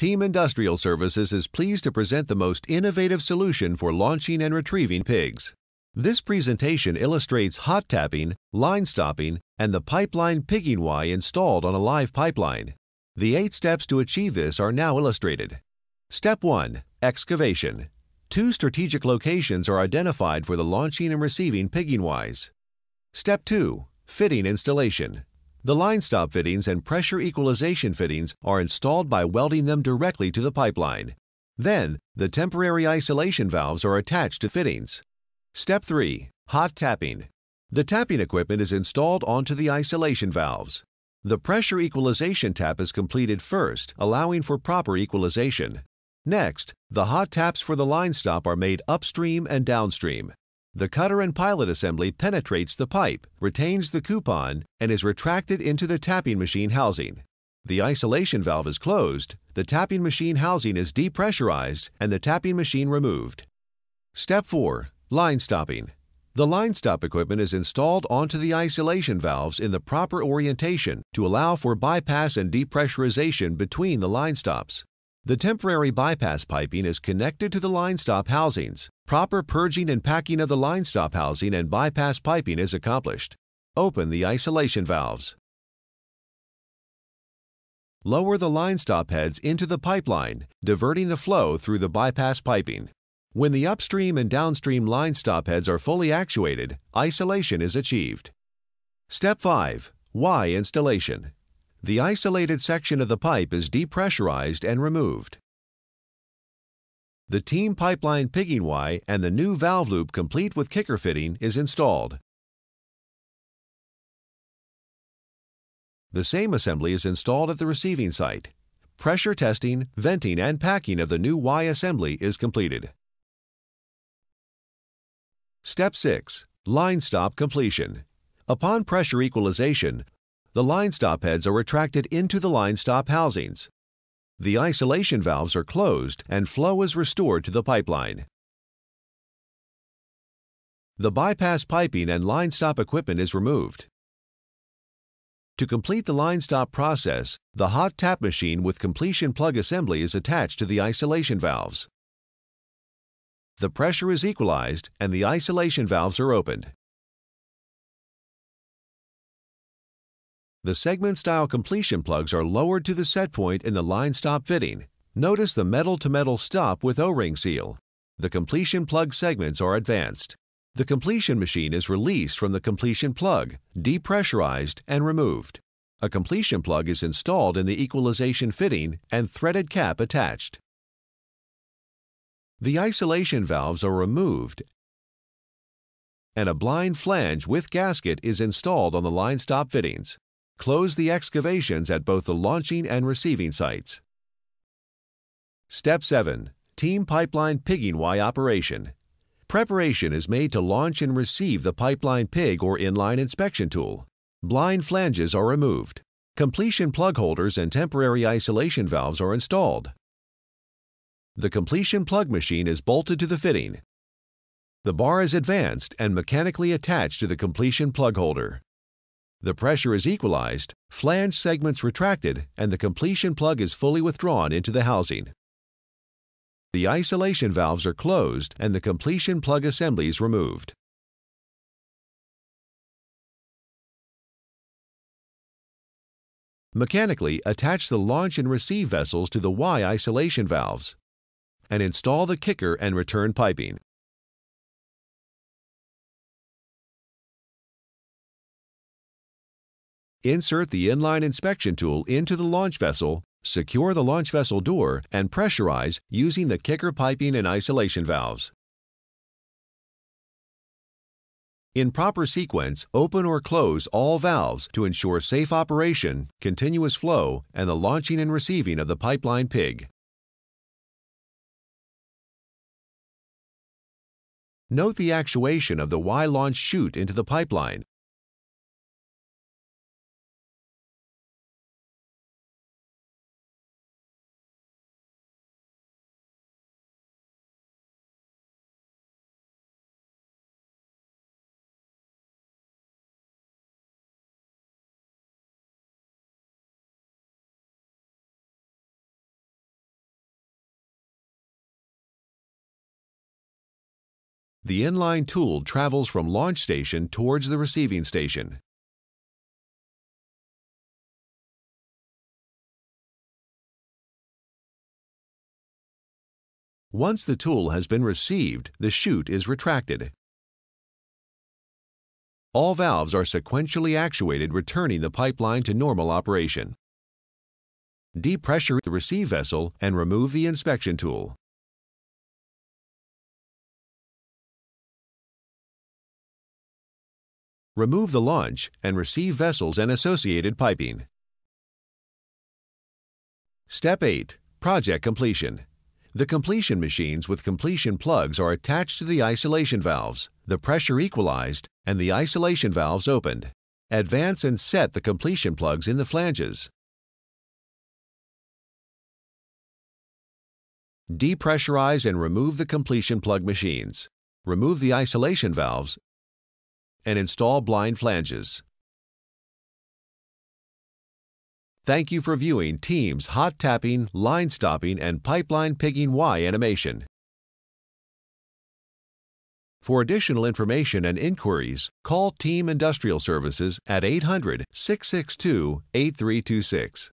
Team Industrial Services is pleased to present the most innovative solution for launching and retrieving pigs. This presentation illustrates hot tapping, line stopping, and the pipeline pigging Y installed on a live pipeline. The eight steps to achieve this are now illustrated. Step 1. Excavation. Two strategic locations are identified for the launching and receiving pigging Ys. Step 2. Fitting installation. The line stop fittings and pressure equalization fittings are installed by welding them directly to the pipeline. Then, the temporary isolation valves are attached to fittings. Step 3. Hot tapping. The tapping equipment is installed onto the isolation valves. The pressure equalization tap is completed first, allowing for proper equalization. Next, the hot taps for the line stop are made upstream and downstream. The cutter and pilot assembly penetrates the pipe, retains the coupon, and is retracted into the tapping machine housing. The isolation valve is closed, the tapping machine housing is depressurized, and the tapping machine removed. Step 4. Line stopping. The line stop equipment is installed onto the isolation valves in the proper orientation to allow for bypass and depressurization between the line stops. The temporary bypass piping is connected to the line stop housings. Proper purging and packing of the line stop housing and bypass piping is accomplished. Open the isolation valves. Lower the line stop heads into the pipeline, diverting the flow through the bypass piping. When the upstream and downstream line stop heads are fully actuated, isolation is achieved. Step 5. Y installation. The isolated section of the pipe is depressurized and removed. The Team Pipeline pigging Y and the new valve loop complete with kicker fitting is installed. The same assembly is installed at the receiving site. Pressure testing, venting, and packing of the new Y assembly is completed. Step 6. Line stop completion. Upon pressure equalization, the line stop heads are retracted into the line stop housings. The isolation valves are closed and flow is restored to the pipeline. The bypass piping and line stop equipment is removed. To complete the line stop process, the hot tap machine with completion plug assembly is attached to the isolation valves. The pressure is equalized and the isolation valves are opened. The segment-style completion plugs are lowered to the set point in the line stop fitting. Notice the metal-to-metal stop with O-ring seal. The completion plug segments are advanced. The completion machine is released from the completion plug, depressurized, and removed. A completion plug is installed in the equalization fitting and threaded cap attached. The isolation valves are removed and a blind flange with gasket is installed on the line stop fittings. Close the excavations at both the launching and receiving sites. Step 7. Team Pipeline Pigging Y Operation. Preparation is made to launch and receive the pipeline pig or inline inspection tool. Blind flanges are removed. Completion plug holders and temporary isolation valves are installed. The completion plug machine is bolted to the fitting. The bar is advanced and mechanically attached to the completion plug holder. The pressure is equalized, flange segments retracted, and the completion plug is fully withdrawn into the housing. The isolation valves are closed and the completion plug assemblies removed. Mechanically attach the launch and receive vessels to the Y isolation valves and install the kicker and return piping. Insert the inline inspection tool into the launch vessel, secure the launch vessel door, and pressurize using the kicker piping and isolation valves. In proper sequence, open or close all valves to ensure safe operation, continuous flow, and the launching and receiving of the pipeline pig. Note the actuation of the Y-launch chute into the pipeline the inline tool travels from launch station towards the receiving station. Once the tool has been received, the chute is retracted. All valves are sequentially actuated returning the pipeline to normal operation. Depressure the receive vessel and remove the inspection tool. Remove the launch and receive vessels and associated piping. Step 8. Project Completion. The completion machines with completion plugs are attached to the isolation valves, the pressure equalized, and the isolation valves opened. Advance and set the completion plugs in the flanges. Depressurize and remove the completion plug machines. Remove the isolation valves and install blind flanges. Thank you for viewing Team's hot tapping, line stopping, and pipeline pigging Y animation. For additional information and inquiries, call Team Industrial Services at 800 662 8326.